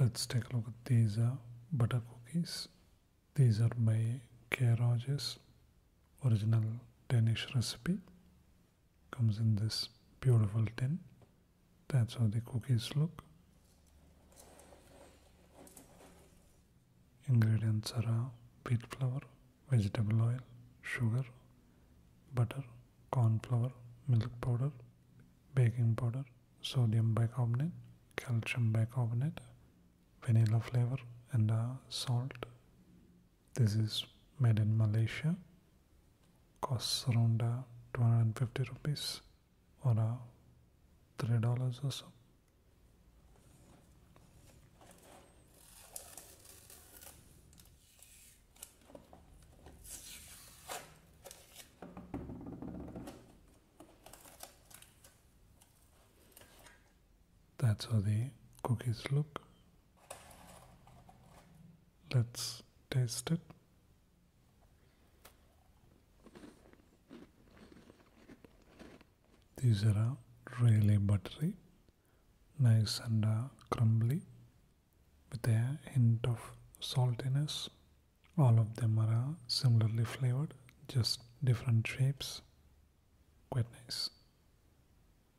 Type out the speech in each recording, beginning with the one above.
let's take a look at these uh, butter cookies. These are by K. Rogers, original Danish recipe. Comes in this beautiful tin. That's how the cookies look. Ingredients are uh, wheat flour, vegetable oil, sugar, butter, corn flour, milk powder, baking powder, sodium bicarbonate, calcium bicarbonate, vanilla flavor, and uh, salt. This is made in Malaysia. Costs around uh, 250 rupees or uh, three dollars or so. That's how the cookies look. Let's taste it. These are really buttery, nice and uh, crumbly, with a hint of saltiness. All of them are uh, similarly flavored, just different shapes. Quite nice.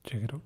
Check it out.